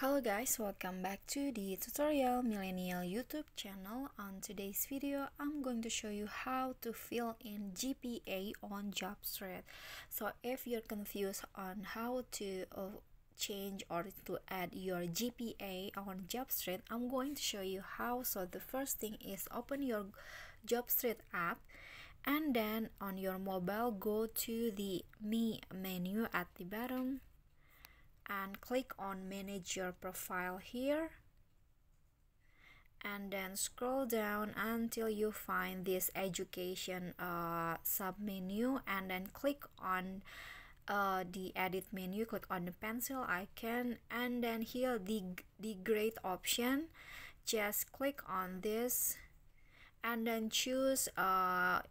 Hello guys, welcome back to the tutorial millennial YouTube channel. On today's video, I'm going to show you how to fill in GPA on JobStreet. So if you're confused on how to uh, change or to add your GPA on JobStreet, I'm going to show you how. So the first thing is open your JobStreet app and then on your mobile go to the me menu at the bottom and click on manage your profile here. And then scroll down until you find this education uh, sub menu and then click on uh, the edit menu. Click on the pencil icon and then here the the grade option. Just click on this and then choose uh,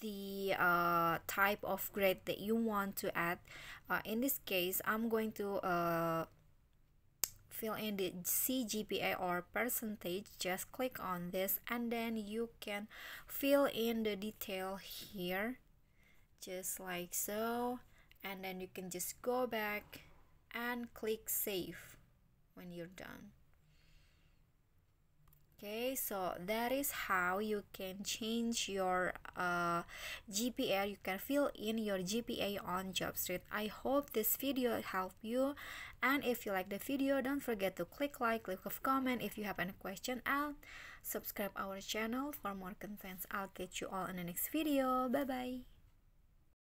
the uh, type of grade that you want to add. Uh, in this case I'm going to uh, fill in the CGPA or percentage. Just click on this and then you can fill in the detail here just like so. And then you can just go back and click save when you're done okay so that is how you can change your uh, GPA you can fill in your GPA on JobStreet. I hope this video helped you. And if you like the video don't forget to click like leave a comment. If you have any question and subscribe our channel for more contents. I'll catch you all in the next video. Bye bye